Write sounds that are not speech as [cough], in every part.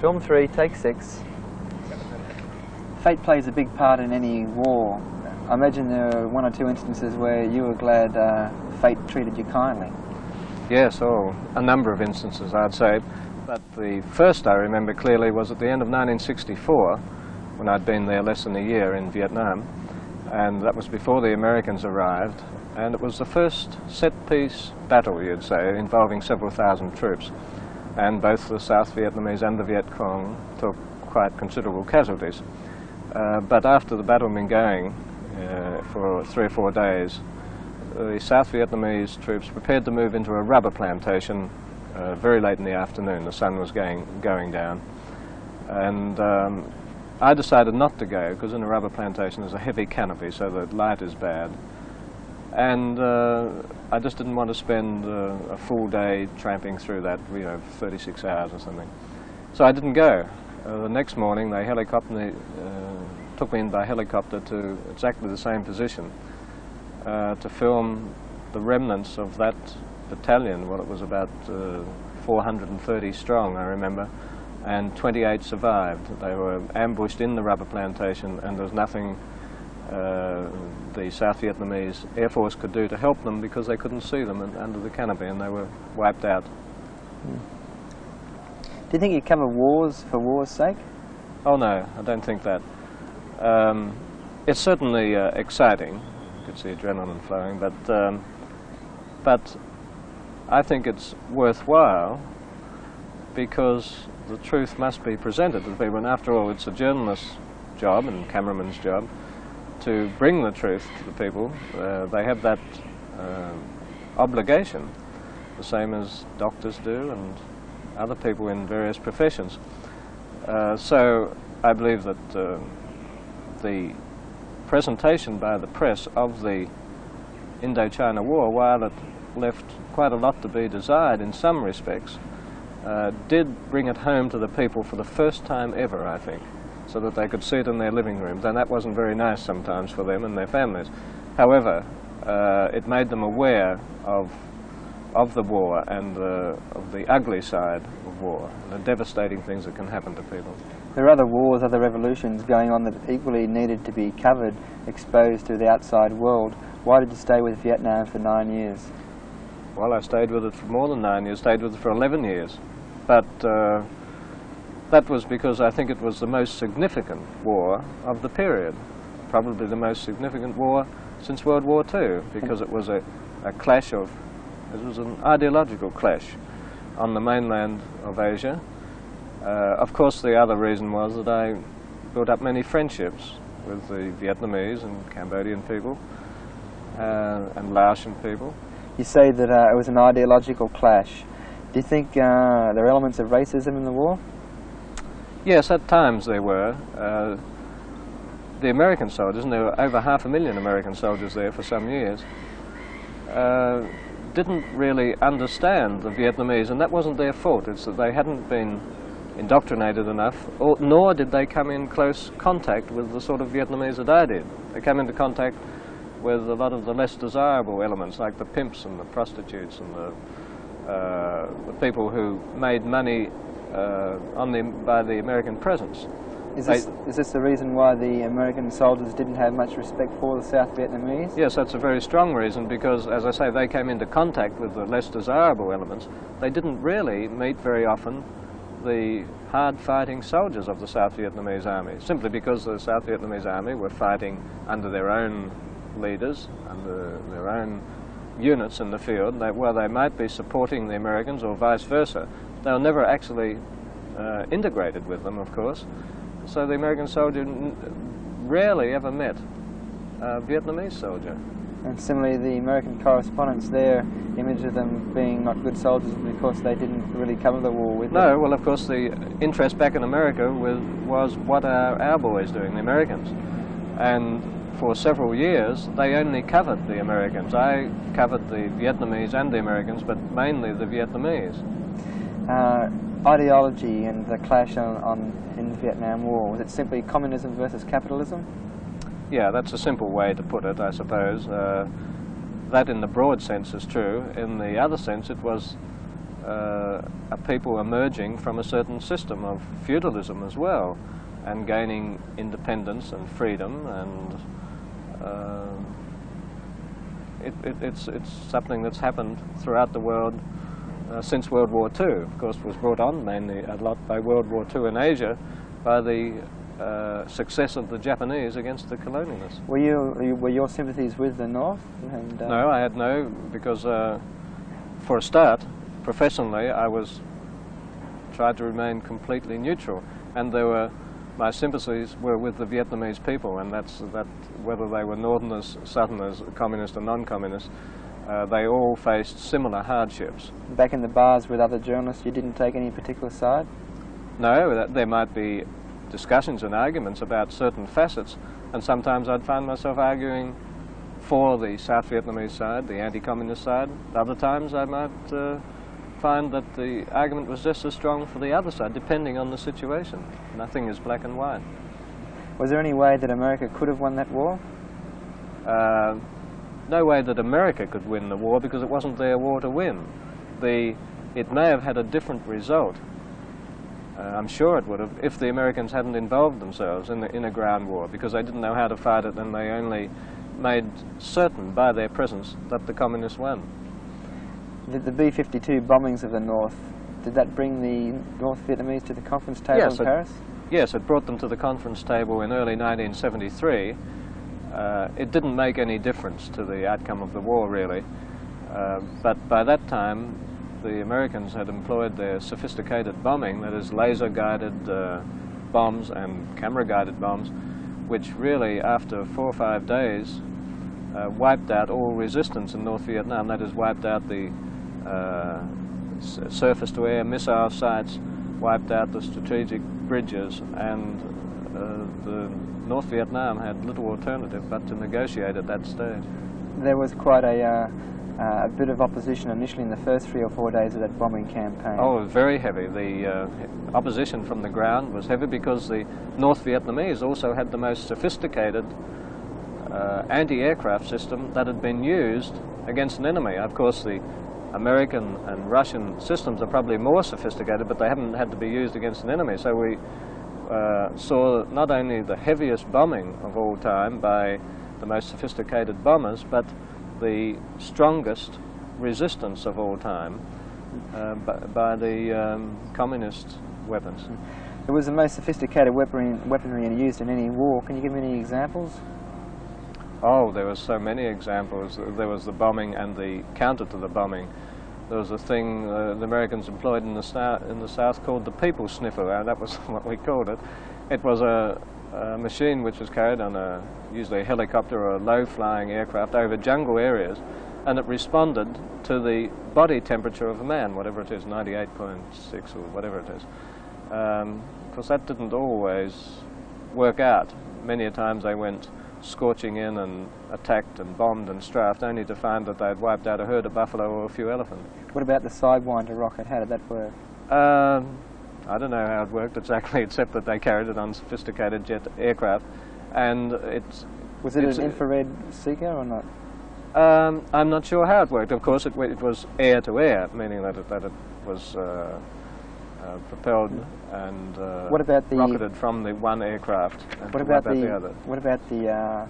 Film three, take six. Fate plays a big part in any war. I imagine there are one or two instances where you were glad uh, fate treated you kindly. Yes, oh, a number of instances, I'd say. But the first I remember clearly was at the end of 1964, when I'd been there less than a year in Vietnam. And that was before the Americans arrived. And it was the first set-piece battle, you'd say, involving several thousand troops. And both the South Vietnamese and the Viet Cong took quite considerable casualties. Uh, but after the battle had been going uh, for three or four days, the South Vietnamese troops prepared to move into a rubber plantation uh, very late in the afternoon. The sun was going, going down. And um, I decided not to go because in a rubber plantation there's a heavy canopy so the light is bad. And uh, I just didn't want to spend uh, a full day tramping through that, you know, 36 hours or something. So I didn't go. Uh, the next morning they helicoptered uh, took me in by helicopter to exactly the same position uh, to film the remnants of that battalion. Well, it was about uh, 430 strong, I remember, and 28 survived. They were ambushed in the rubber plantation, and there was nothing uh, the South Vietnamese Air Force could do to help them because they couldn't see them under the canopy, and they were wiped out. Mm. Do you think you cover wars for war's sake? Oh no, I don't think that. Um, it's certainly uh, exciting You could see adrenaline flowing. But, um, but I think it's worthwhile because the truth must be presented to people. And after all, it's a journalist's job and cameraman's job to bring the truth to the people. Uh, they have that uh, obligation, the same as doctors do and other people in various professions. Uh, so I believe that uh, the presentation by the press of the Indochina War, while it left quite a lot to be desired in some respects, uh, did bring it home to the people for the first time ever, I think, so that they could see it in their living rooms. And that wasn't very nice sometimes for them and their families. However, uh, it made them aware of, of the war and uh, of the ugly side of war, and the devastating things that can happen to people. There are other wars, other revolutions going on that equally needed to be covered, exposed to the outside world. Why did you stay with Vietnam for nine years? Well, I stayed with it for more than nine years, stayed with it for 11 years. But uh, that was because I think it was the most significant war of the period, probably the most significant war since World War II, because it was a, a clash of, it was an ideological clash on the mainland of Asia, uh, of course, the other reason was that I built up many friendships with the Vietnamese and Cambodian people uh, and Laotian people. You say that uh, it was an ideological clash. Do you think uh, there are elements of racism in the war? Yes, at times they were. Uh, the American soldiers, and there were over half a million American soldiers there for some years, uh, didn't really understand the Vietnamese, and that wasn't their fault. It's that they hadn't been indoctrinated enough, or, nor did they come in close contact with the sort of Vietnamese that I did. They came into contact with a lot of the less desirable elements, like the pimps and the prostitutes and the, uh, the people who made money Uh, on the, by the American presence. Is this, is this the reason why the American soldiers didn't have much respect for the South Vietnamese? Yes, that's a very strong reason because, as I say, they came into contact with the less desirable elements. They didn't really meet very often the hard-fighting soldiers of the South Vietnamese army, simply because the South Vietnamese army were fighting under their own leaders, under their own units in the field. They, while they might be supporting the Americans or vice versa, they were never actually uh, integrated with them, of course. So the American soldier rarely ever met a Vietnamese soldier. And similarly, the American correspondents, their image of them being not good soldiers because they didn't really cover the war with No, them. well, of course, the interest back in America was, was what are our boys doing, the Americans. And for several years, they only covered the Americans. I covered the Vietnamese and the Americans, but mainly the Vietnamese. Uh, ideology and the clash on, on, in the Vietnam War, was it simply communism versus capitalism? Yeah, that's a simple way to put it, I suppose. Uh, that in the broad sense is true. In the other sense, it was uh, a people emerging from a certain system of feudalism as well and gaining independence and freedom and it, it, it's, it's something that's happened throughout the world uh, since World War II. Of course, was brought on mainly a lot by World War II in Asia by the uh, success of the Japanese against the colonialists. Were you were your sympathies with the North? And, uh, No, I had no, because uh, for a start, professionally, I was tried to remain completely neutral, and there were my sympathies were with the Vietnamese people, and that's that whether they were Northerners, Southerners, communist or non-communist, uh, they all faced similar hardships. Back in the bars with other journalists, you didn't take any particular side. No, that there might be discussions and arguments about certain facets, and sometimes I'd find myself arguing for the South Vietnamese side, the anti-communist side. Other times I might uh, find that the argument was just as strong for the other side, depending on the situation. Nothing is black and white. Was there any way that America could have won that war? Uh, no way that America could win the war because it wasn't their war to win. The, it may have had a different result. Uh, I'm sure it would have if the Americans hadn't involved themselves in, the, in a ground war because they didn't know how to fight it and they only made certain by their presence that the communists won. Did the B-52 bombings of the North, did that bring the North Vietnamese to the conference table Yes, in it- Paris? Yes, it brought them to the conference table in early 1973. Uh, it didn't make any difference to the outcome of the war, really. Uh, but by that time, the Americans had employed their sophisticated bombing, that is, laser-guided uh, bombs and camera-guided bombs, which really, after four or five days, uh, wiped out all resistance in North Vietnam. That is, wiped out the uh, surface-to-air missile sites, wiped out the strategic bridges, and uh, the North Vietnam had little alternative but to negotiate at that stage. There was quite a, uh, uh, a bit of opposition initially in the first three or four days of that bombing campaign. Oh, very heavy. The uh, opposition from the ground was heavy because the North Vietnamese also had the most sophisticated uh, anti-aircraft system that had been used against an enemy. Of course, the American and Russian systems are probably more sophisticated, but they haven't had to be used against an enemy. So we uh, saw not only the heaviest bombing of all time by the most sophisticated bombers, but the strongest resistance of all time uh, by, the um, communist weapons. It was the most sophisticated weaponry, weaponry used in any war. Can you give me any examples? Oh, there were so many examples. There was the bombing and the counter to the bombing. There was a thing uh, the Americans employed in the, in the South called the people sniffer. Uh, that was [laughs] what we called it. It was a, a machine which was carried on a usually a helicopter or a low-flying aircraft over jungle areas, and it responded to the body temperature of a man, whatever it is, 98.6 or whatever it is. Um, of course, that didn't always work out. Many a times they went scorching in and attacked and bombed and strafed, only to find that they'd wiped out a herd of buffalo or a few elephants. What about the Sidewinder rocket? How did that work? Um, I don't know how it worked exactly, [laughs] except that they carried it on sophisticated jet aircraft, and it's. Was it it's an infrared seeker or not? Um, I'm not sure how it worked. Of course, it, it was air to air, meaning that it, that it was uh, uh, propelled and uh, What about the- rocketed from the one aircraft. and What about wipe out the, other. what about the uh,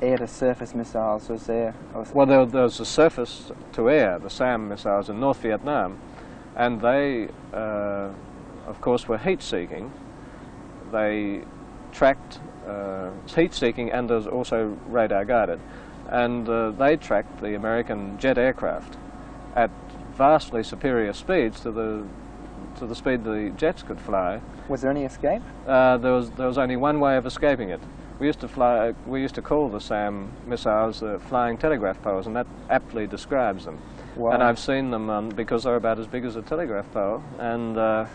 air-to-surface missiles? Was there? Was Well, there, there was the surface to air, the SAM missiles in North Vietnam, and they, uh, of course, were heat-seeking. They tracked uh, heat-seeking and was also radar-guided, and uh, they tracked the American jet aircraft at vastly superior speeds to the to the speed the jets could fly. was there any escape? Uh, there was there was only one way of escaping it. We used to fly. We used to call the SAM missiles the flying telegraph poles, and that aptly describes them. Wow. And I've seen them on because they're about as big as a telegraph pole, and uh,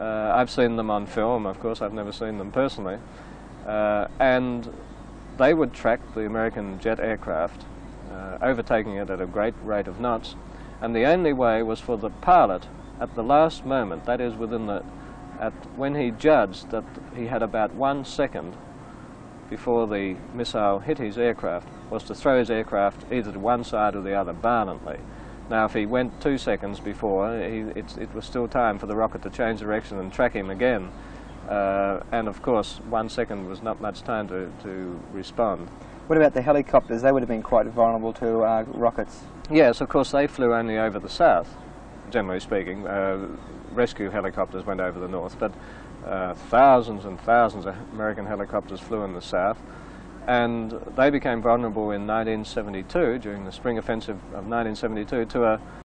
uh, I've seen them on film. Of course, I've never seen them personally, uh, and they would track the American jet aircraft, uh, overtaking it at a great rate of knots, and the only way was for the pilot at the last moment, that is within the, at when he judged that he had about one second before the missile hit his aircraft, was to throw his aircraft either to one side or the other violently. Now, if he went two seconds before, he, it, it was still time for the rocket to change direction and track him again. Uh, and of course, one second was not much time to, to respond. What about the helicopters? They would have been quite vulnerable to uh, rockets. Yes, of course, they flew only over the south, generally speaking. Uh, rescue helicopters went over the north, but uh, thousands and thousands of American helicopters flew in the south. And they became vulnerable in 1972, during the spring offensive of 1972, to a